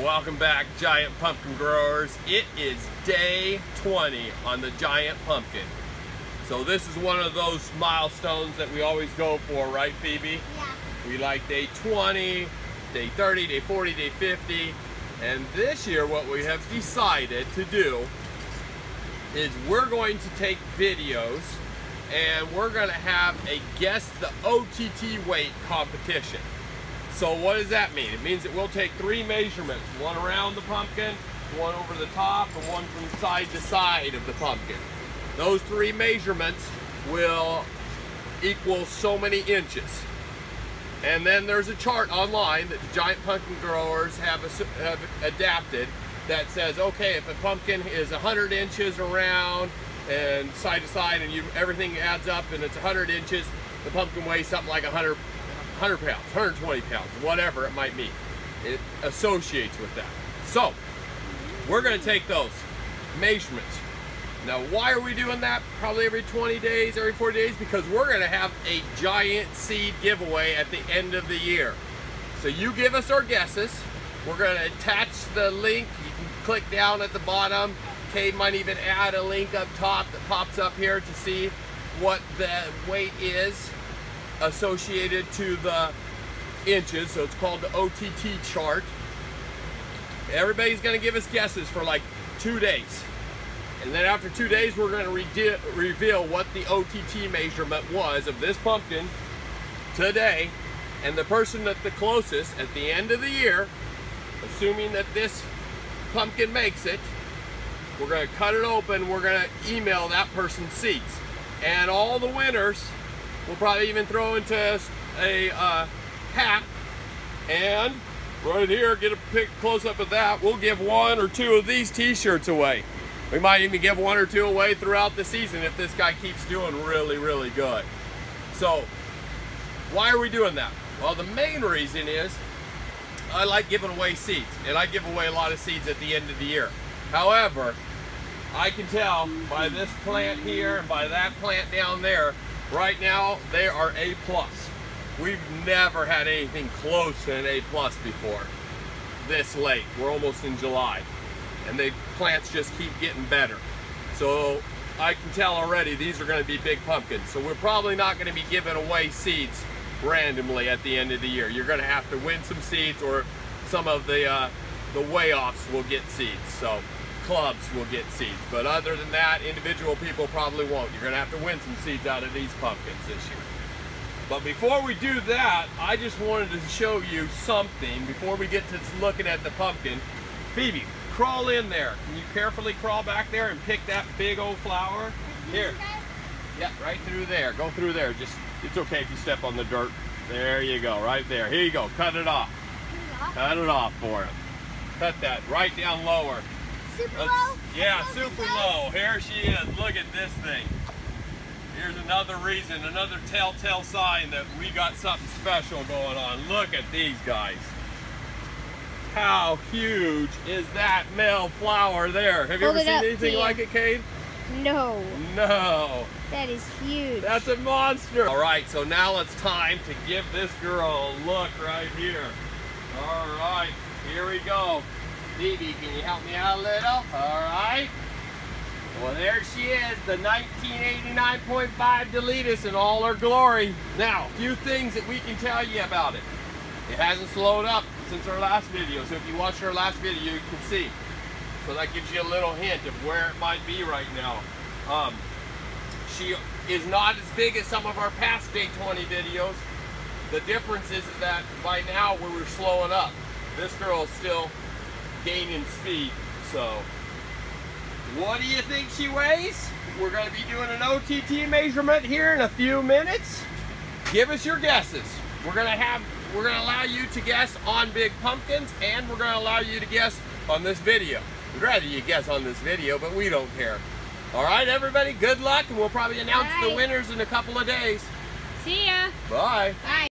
Welcome back, Giant Pumpkin Growers. It is day 20 on the Giant Pumpkin. So this is one of those milestones that we always go for, right Phoebe? Yeah. We like day 20, day 30, day 40, day 50. And this year what we have decided to do is we're going to take videos and we're going to have a guess the OTT weight competition. So what does that mean? It means that we'll take three measurements, one around the pumpkin, one over the top, and one from side to side of the pumpkin. Those three measurements will equal so many inches. And then there's a chart online that the giant pumpkin growers have, have adapted that says, okay, if a pumpkin is 100 inches around and side to side and you everything adds up and it's 100 inches, the pumpkin weighs something like 100 100 pounds, 120 pounds, whatever it might be. It associates with that. So, we're gonna take those measurements. Now, why are we doing that? Probably every 20 days, every 40 days, because we're gonna have a giant seed giveaway at the end of the year. So you give us our guesses. We're gonna attach the link. You can click down at the bottom. Kade might even add a link up top that pops up here to see what the weight is associated to the inches, so it's called the OTT chart. Everybody's gonna give us guesses for like two days. And then after two days, we're gonna re reveal what the OTT measurement was of this pumpkin today. And the person that's the closest at the end of the year, assuming that this pumpkin makes it, we're gonna cut it open, we're gonna email that person seeds. And all the winners We'll probably even throw into a uh, hat. And right here, get a pic close up of that. We'll give one or two of these t-shirts away. We might even give one or two away throughout the season if this guy keeps doing really, really good. So, why are we doing that? Well, the main reason is I like giving away seeds, and I give away a lot of seeds at the end of the year. However, I can tell by this plant here and by that plant down there Right now, they are A+. plus. We've never had anything close to an A plus before. This late, we're almost in July. And the plants just keep getting better. So I can tell already these are gonna be big pumpkins. So we're probably not gonna be giving away seeds randomly at the end of the year. You're gonna have to win some seeds or some of the, uh, the weigh-offs will get seeds. So clubs will get seeds. But other than that, individual people probably won't. You're going to have to win some seeds out of these pumpkins this year. But before we do that, I just wanted to show you something before we get to looking at the pumpkin. Phoebe, crawl in there. Can you carefully crawl back there and pick that big old flower? Here. Yeah, right through there. Go through there. Just It's okay if you step on the dirt. There you go, right there. Here you go. Cut it off. Cut it off for him. Cut that right down lower. Super uh, low? Yeah, super low. Here she is. Look at this thing. Here's another reason, another telltale sign that we got something special going on. Look at these guys. How huge is that male flower there? Have you Hold ever seen up, anything like it, Kade? No. No. That is huge. That's a monster. All right, so now it's time to give this girl a look right here. All right, here we go. Phoebe, can you help me out a little? All right. Well, there she is, the 1989.5 Deletus in all her glory. Now, a few things that we can tell you about it. It hasn't slowed up since our last video, so if you watch our last video, you can see. So that gives you a little hint of where it might be right now. Um, she is not as big as some of our past day 20 videos. The difference is, is that by now we were slowing up. This girl is still gaining speed. So, what do you think she weighs? We're going to be doing an OTT measurement here in a few minutes. Give us your guesses. We're going to have, we're going to allow you to guess on big pumpkins, and we're going to allow you to guess on this video. We'd rather you guess on this video, but we don't care. All right, everybody, good luck, and we'll probably announce the winners in a couple of days. See ya. Bye. Bye.